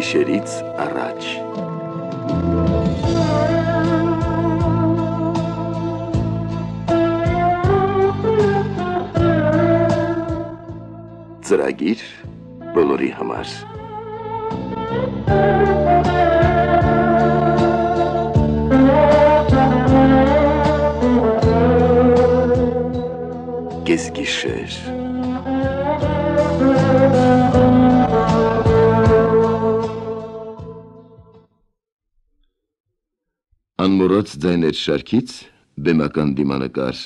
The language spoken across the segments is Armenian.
կեսգիշերից առաջ։ Ծրագիր բոլորի համար։ Կեսգիշեր։ Անմոռաց ձայներ շարքից բեմական դիմանկար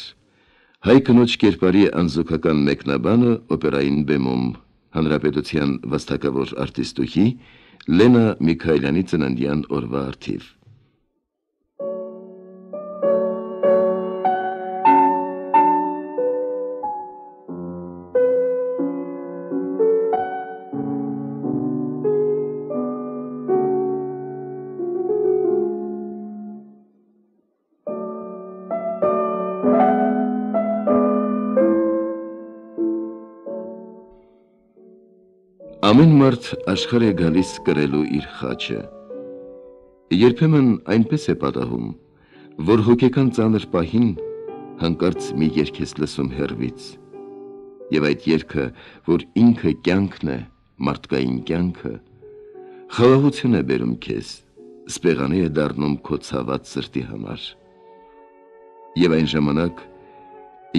Հայ կնոջ կերպարի անզուգական մեկնաբանը օպերային բեմում հանրապետության վաստակավոր արտիստուհի Լենա Միքայելյանի ծննդյան օրվա արթիվ աշխարհ է գալիս կրելու իր խաչը։ Երբեմն այնպես է պատահում, որ հոգեկան ծանր պահին հանկարծ մի երգ ես լսում հերվից։ Եվ այդ երգը, որ ինքը կյանքն է, մարդկային կյանքը, խաղաղություն է բերում քեզ, սպեղանի է դառնում քո ցաված սրտի համար։ Եվ այն ժամանակ,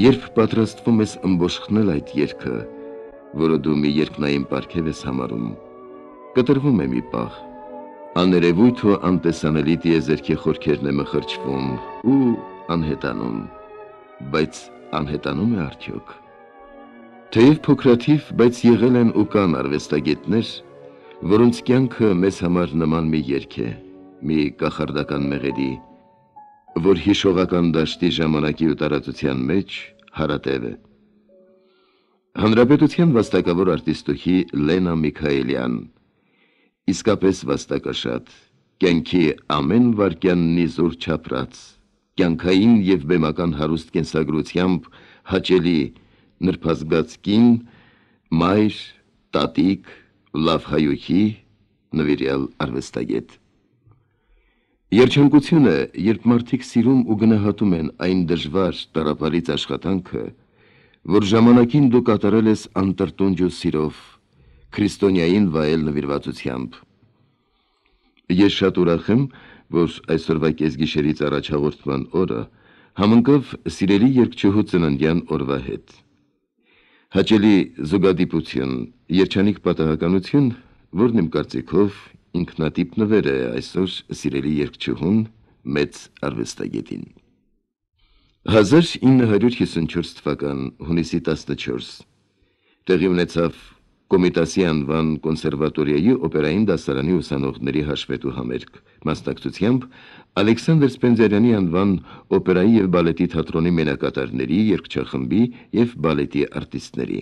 երբ պատրաստվում ես ըմբոշխնել այդ երգը, որը դու մի երկնային պարգև ես համարում, կտրվում է մի պահ, աներևույթ ու անտեսանելի տիեզերքի խորքերն է մխրճվում ու անհետանում, բայց անհետանում է արդյոք։ Թեև փոքրաթիվ, բայց եղել են ու կան արվեստագետներ, որոնց կյանքը մեզ համար նման մի երգ է, մի կախարդական մեղեդի, որ հիշողական դաշտի ժամանակի ու տարածության մեջ հարատև է։ Հանրապետության վաստակավոր արտիստուհի Լենա Միքայելյան իսկապես վաստակաշատ կյանքի ամեն վարքյանն իզուր չապրած կյանքային եւ բեմական հարուստ կենսագրությամբ հաճելի նրբազգաց կին մայր տատիկ լավ հայուհի նվիրյալ արվեստագետ Երջանկությունը, երբ մարդիկ սիրում ու գնահատում են այն դժվար տարապալից աշխատանքը, որ ժամանակին դու կատարել ես անտրտունջ ու սիրով, քրիստոնյային վայել նվիրվածությամբ։ Ես շատ ուրախ եմ, որ այսօրվա կեսգիշերից առաջ հաղորդման օրը համընկավ սիրելի երկչուհու ծննդյան օրվա հետ։ Հաճելի զուգադիպություն, երջանիկ պատահականություն, որն իմ կարծիքով ինքնատիպ նվեր է այսօր սիրելի երկչուհուն մեծ արվեստագետին։ 1954 թվական հունիսի 14 տեղի ունեցավ Կոմիտասի անվան կոնսերվատորիայի օպերային դասարանի ուսանողների հաշվետու համերգ, մասնակցությամբ Ալեքսանդր Սպենդիարյանի անվան օպերայի եւ բալետի թատրոնի մենակատարների, երգչախմբի եւ բալետի արտիստների։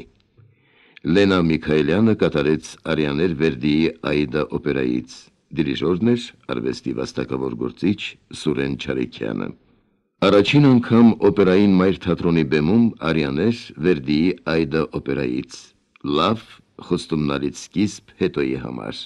Լենա Միքայելյանը կատարեց Արիաներ Վերդիի Աիդա օպերայից։ Դիրիժորն էր արվեստի վաստակավոր գործիչ Սուրեն Չարեքյանը։ Առաջին անգամ օպերային մայր թատրոնի բեմում Արիաներ Վերդիի Այդա օպերայից։ Լավ խոստումնալից սկիզբ հետոյի համար։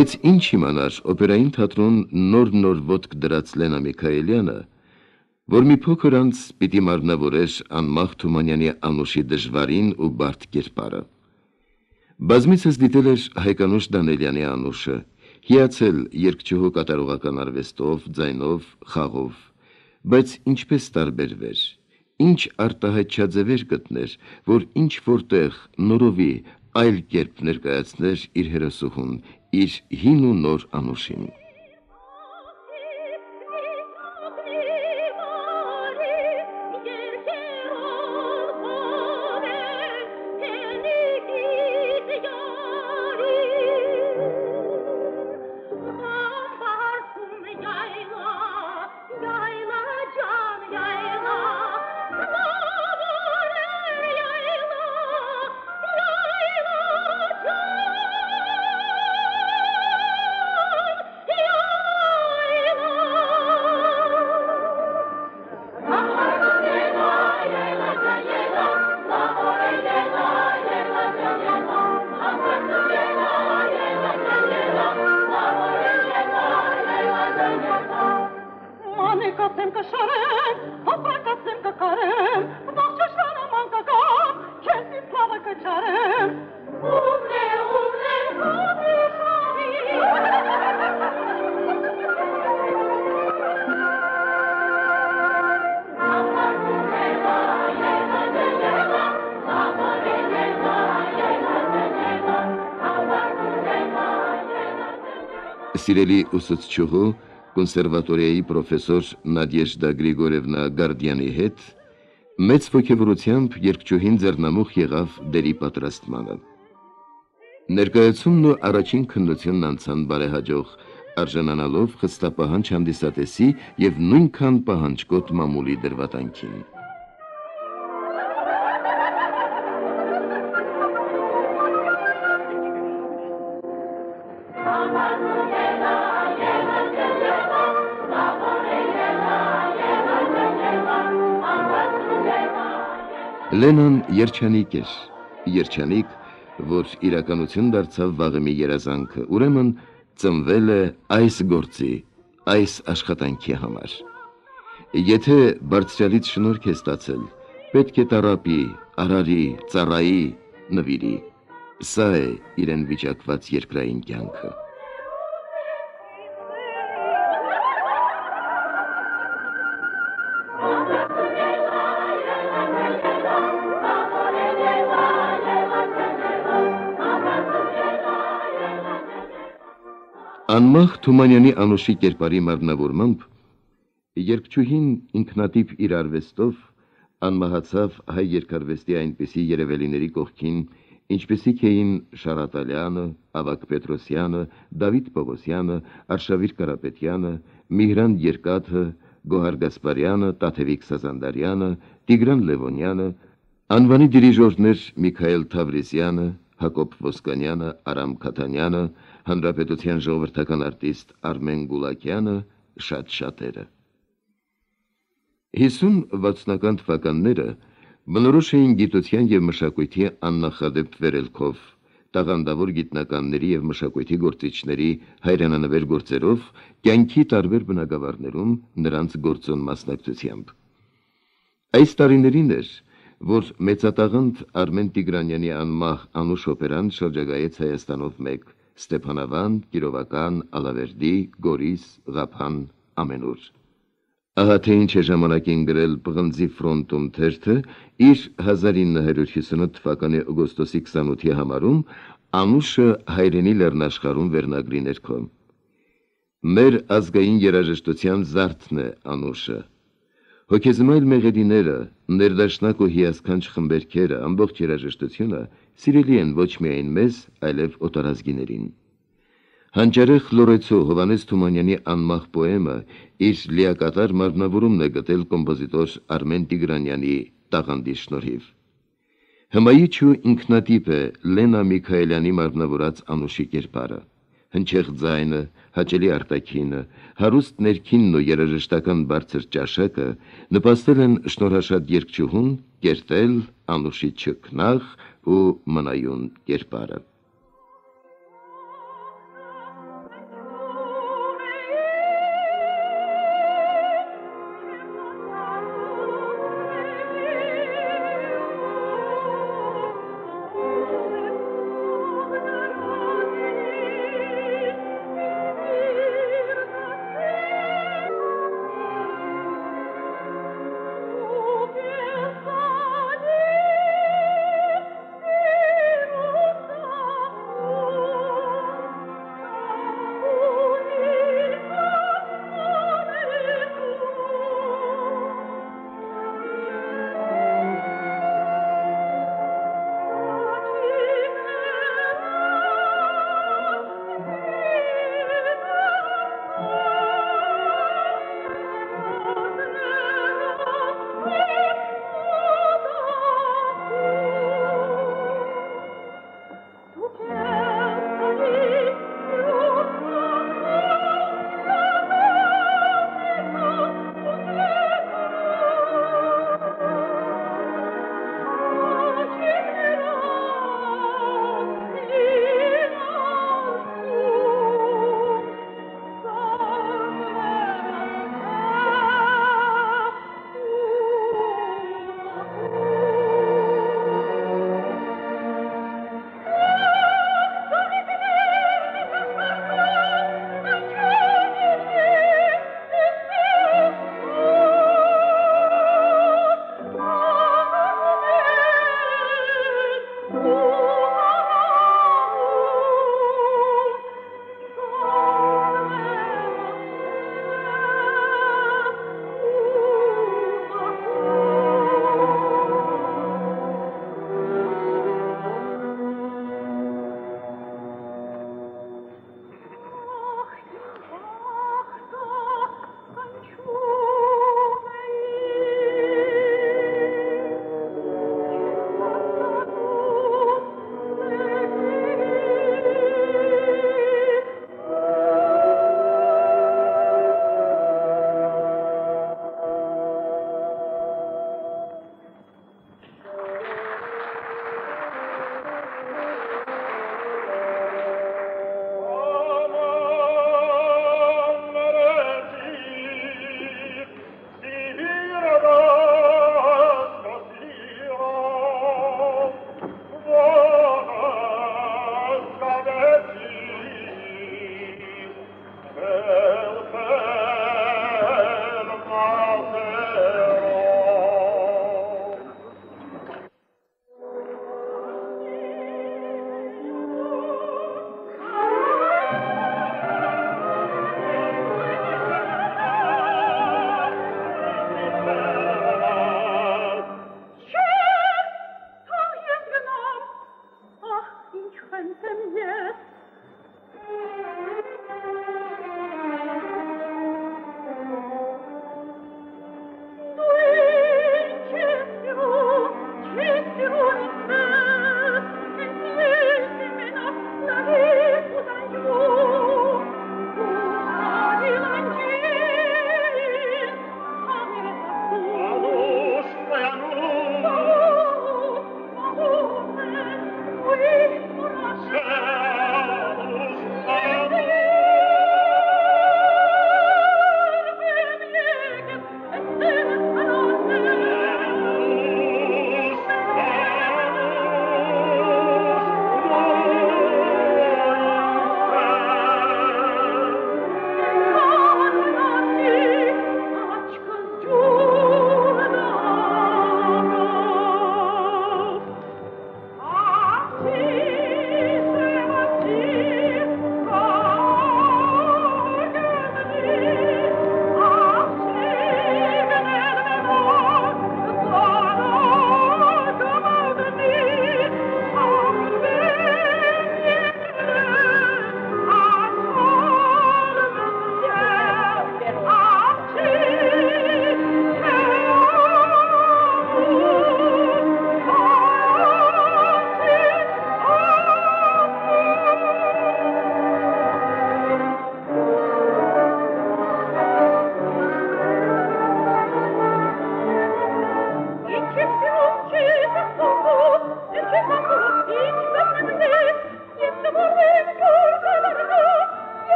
Բայց ինչ իմանար օպերային թատրոն նոր-նոր ոտք դրած Լենա Միքայելյանը, որ մի փոքր անց պիտի մարմնավորեր անմախ Թումանյանի անուշի դժվարին ու բարդ կերպարը։ Բազմիցս դիտել էր Հայկանուշ Դանելյանի անուշը, հիացել երկչուհու կատարողական արվեստով, ձայնով, խաղով, բայց ինչպես տարբերվեր, ինչ արտահայտչաձևեր գտներ, որ ինչ որտեղ նորովի այլ կերպ ներկայացներ իր հերոսուհուն, իր հին ու Սիրելի ուսուցչուհու կոնսերվատորիայի պրոֆեսոր Նադեժդա Գրիգորևնա Գարդյանի հետ մեծ ողջավորությամբ երկչուհին ձեռնամուխ եղավ դերի պատրաստմանը։ Ներկայացումն ու առաջին քննությունն անցան բարեհաջող արժանանալով խստապահանջ հանդիսատեսի եւ նույնքան պահանջկոտ մամուլի դրվատանքին։ Լենան երջանիկ էր, երջանիկ, որ իրականություն դարձավ վաղը մի երազանքը, ուրեմն ծնվել է այս գործի, այս աշխատանքի համար։ Եթե բարձրալից շնորհք է ստացել, պետք է տարապի, արարի, ծառայի, նվիրի։ Սա է իրեն վիճակված երկրային կյանքը։ Անմախ Թումանյանի անուշի կերպարի մարմնավորմամբ երկչուհին ինքնատիպ իր արվեստով անմահացավ հայ երկարվեստի այնպիսի երևելիների կողքին, ինչպիսիք էին Շարատալյանը, Ավակ Պետրոսյանը, Դավիթ Պողոսյանը, Արշավիր Կարապետյանը, Միհրան Երկաթը, Գոհար Գասպարյանը, Տաթևիկ Սազանդարյանը, Տիգրան Լևոնյանը, անվանի դիրիժորներ Միքայել Թավրիսյանը, Հակոբ Ոսկանյանը, Արամ Քաթանյանը, հանրապետության ժողովրդական արտիստ Արմեն Գուլակյանը, շատ-շատերը։ 50-60-ական թվականները բնորոշ էին գիտության եւ մշակույթի աննախադեպ վերելքով, տաղանդավոր գիտնականների եւ մշակույթի գործիչների հայրանանվեր գործերով, կյանքի տարբեր բնագավառներում նրանց գործոն մասնակցությամբ։ Այս տարիներին էր, որ մեծատաղանդ Արմեն Տիգրանյանի անմահ անուշ օպերան շրջագայեց Հայաստանով մեկ Ստեփանավան, Կիրովական, Ալավերդի, Գորիս, Ղափան, ամենուր։ Ահա թե ինչ է ժամանակին գրել Պղնձի ֆրոնտում թերթը իր 1958 թվականի օգոստոսի 28-ի համարում Անուշը հայրենի լեռնաշխարում վերնագրի ներքո։ Մեր ազգային երաժշտության զարդն է Անուշը Հոգեզմայլ մեղեդիները, ներդաշնակ ու հիասքանչ խմբերքերը, ամբողջ երաժշտությունը սիրելի են ոչ միայն մեզ, այլև օտարազգիներին։ Հանճարեղ Լորեցո Հովանես Թումանյանի անմախ պոեմը իր լիակատար մարմնավորումն է գտել կոմպոզիտոր Արմեն Տիգրանյանի տաղանդի շնորհիվ։ Հմայիչ ու ինքնատիպ է Լենա Միքայելյանի մարմնավորած անուշի կերպարը հնչեղ ձայնը, հաճելի արտաքինը, հարուստ ներքինն ու երաժշտական բարձր ճաշակը նպաստել են շնորհաշատ երկչուհուն կերտել անուշի չքնաղ ու մնայուն կերպարը։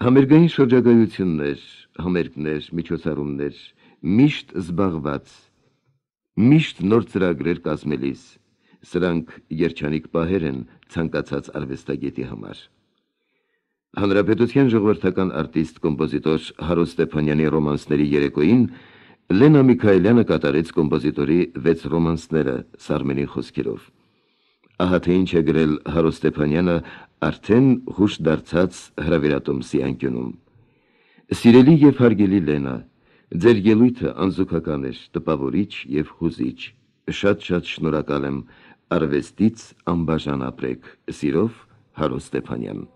Համերգային շրջագայություններ, համերգներ, միջոցառումներ, միշտ զբաղված, միշտ նոր ծրագրեր կազմելիս, սրանք երջանիկ պահեր են ցանկացած արվեստագետի համար։ Հանրապետության ժողովրդական արտիստ կոմպոզիտոր Հարո Ստեփանյանի ռոմանսների երեկոյին Լենա Միքայելյանը կատարեց կոմպոզիտորի 6 ռոմանսները Սարմենի խոսքերով։ Ահա թե ինչ է գրել Հարո Ստեփանյանը արդեն հուշ դարձած հրավիրատոմսի անկյունում։ Սիրելի եւ հարգելի Լենա, ձեր ելույթը անզուգական էր, տպավորիչ եւ հուզիչ։ Շատ-շատ շնորհակալ եմ արվեստից անբաժան ապրեք։ Սիրով Հարո Ստեփանյան։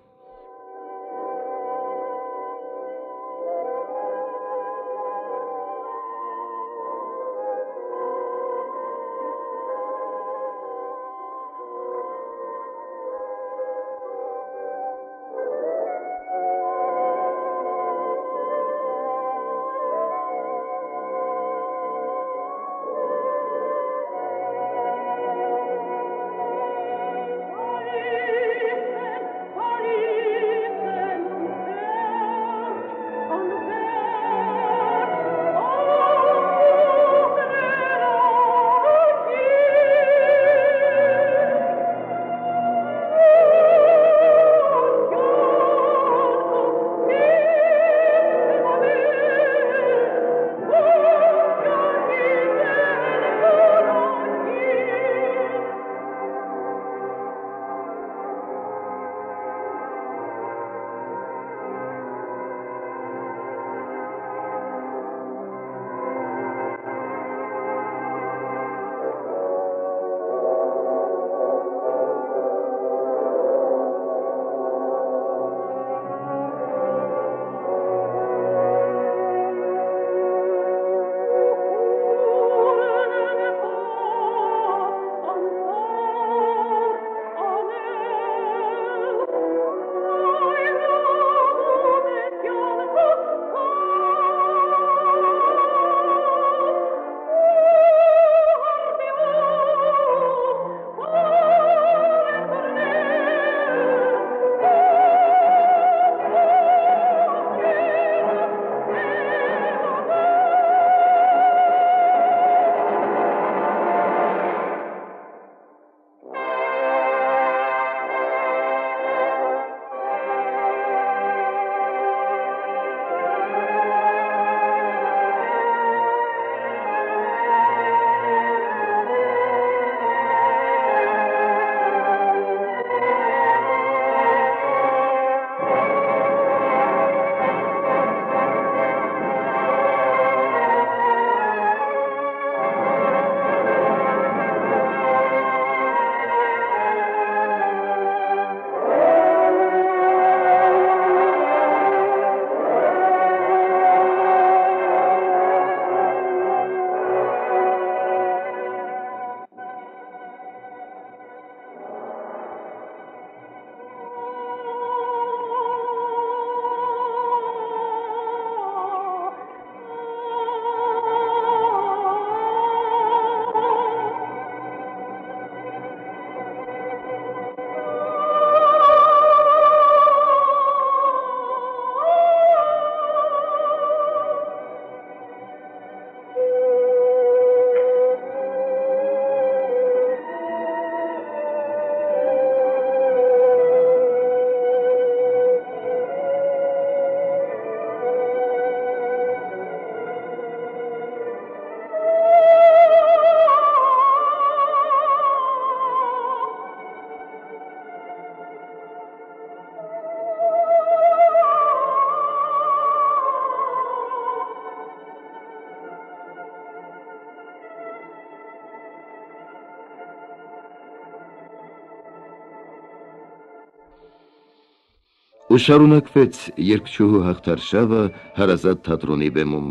Ու շարունակվեց երկչուհու հաղթարշավը հարազատ թատրոնի բեմում։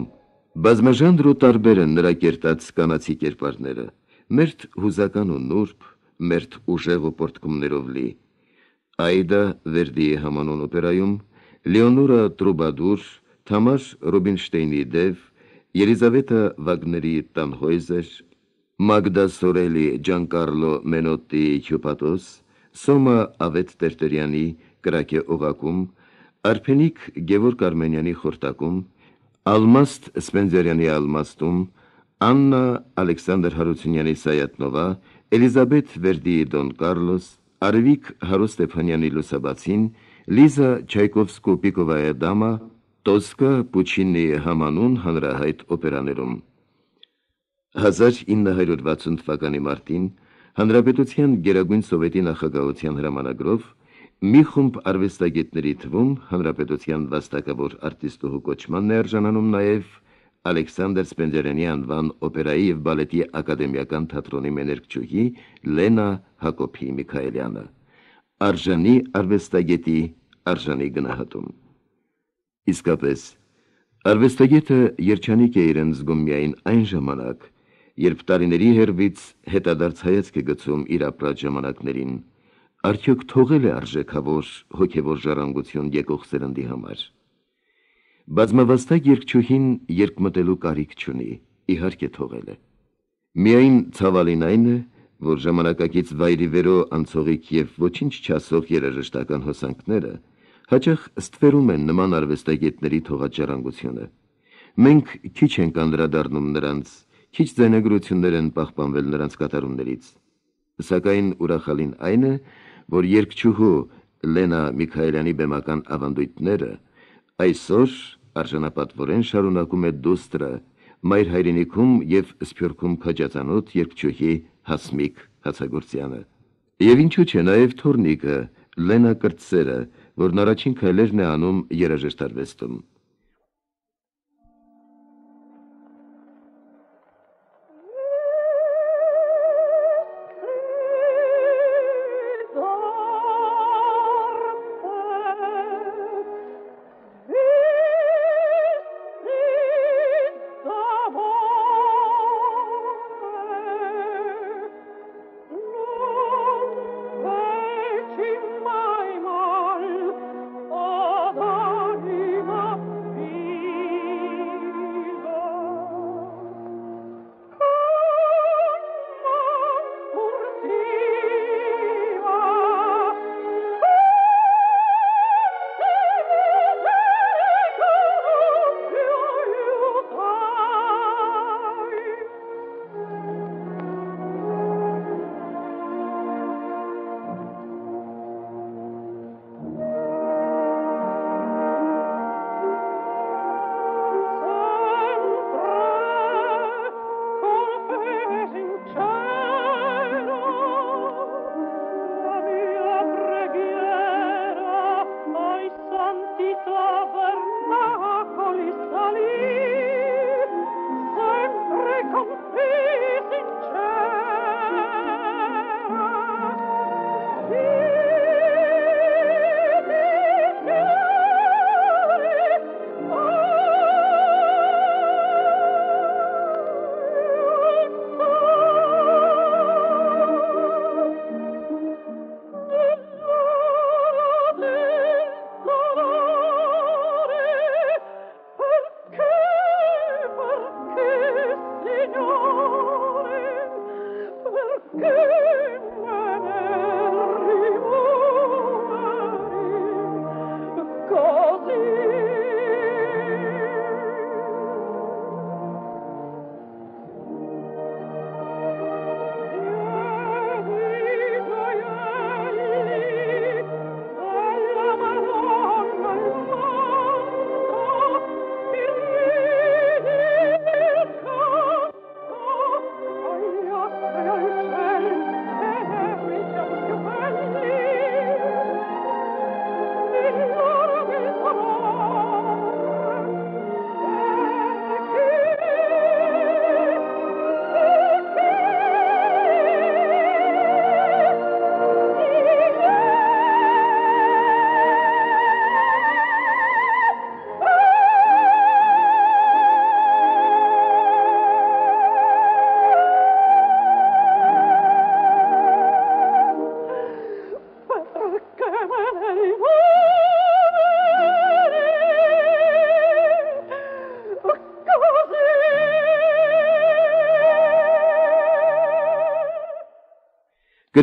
Բազմաժանր ու տարբեր են նրա կերտած կանացի կերպարները, մերթ հուզական ու նուրբ, մերթ ուժեղ ու պորտկումներով լի։ Այդա Վերդիի համանուն օպերայում, Լեոնորա Տրուբադուր, Թամաշ Ռուբինշտեյնի Դև, Ելիզավետա Վագների Տանհոյզեր, Մագդա Սորելի Ջանկարլո Մենոտի Չյուպատոս, Սոմա Ավետ Տերտերյանի կրակե օղակում, Արփենիկ Գևորգ Արմենյանի խորտակում, Ալմաստ Սպենզերյանի Ալմաստում, Աննա Ալեքսանդր Հարությունյանի Սայատնովա, Էլիզաբեթ Վերդիի Դոն Կարլոս, Արևիկ Հարո Ստեփանյանի Լուսաբացին, Լիզա Չայկովսկու Պիկովայա դամա, Տոսկա Պուչինիի Համանուն հանրահայտ օպերաներում 1960 թվականի մարտին Հանրապետության Գերագույն Սովետի նախագահության հրամանագրով մի խումբ արվեստագետների թվում հանրապետության վաստակավոր արտիստուհու կոչման ներժանանում նաև Ալեքսանդր Սպենդերյանի անվան օպերայի եւ բալետի ակադեմիական թատրոնի մեներկչուհի Լենա Հակոբի Միքայելյանը արժանի արվեստագետի արժանի գնահատում իսկապես արվեստագետը երջանիկ է իրեն զգում միայն այն ժամանակ երբ տարիների հերվից հետադարձ հայացք է գցում իր ապրած ժամանակներին, արդյոք թողել է արժեքավոր հոգևոր ժառանգություն եկող սերնդի համար։ Բազմավաստակ երկչուհին երկմտելու կարիք չունի, իհարկե թողել է։ Միայն ցավալին այն է, որ ժամանակակից վայրի վերո անցողիկ եւ ոչինչ չասող երաժշտական հոսանքները հաճախ ստվերում են նման արվեստագետների թողած ժառանգությունը։ Մենք քիչ ենք անդրադառնում նրանց Քիչ ձայնագրություններ են պահպանվել նրանց կատարումներից։ Սակայն ուրախալին այն է, որ երկչուհու Լենա Միքայելյանի բեմական ավանդույթները այսօր արժանապատվորեն շարունակում է դուստրը մայր հայրենիքում եւ սփյուռքում քաջածանոթ երկչուհի Հասմիկ Հացագործյանը։ Եվ ինչու՞ չէ նաեւ թորնիկը Լենա Կրծերը, որն առաջին քայլերն է անում երաժշտարվեստում։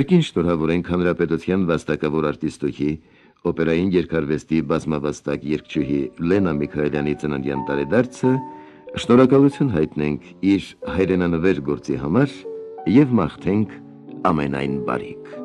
Կրկին շնորհավորենք հանրապետության վաստակավոր արտիստուհի օպերային երկարվեստի բազմավաստակ երգչուհի Լենա Միքայելյանի ծննդյան տարեդարձը շնորհակալություն հայտնենք իր հայրենանվեր գործի համար եւ մաղթենք ամենայն բարիք։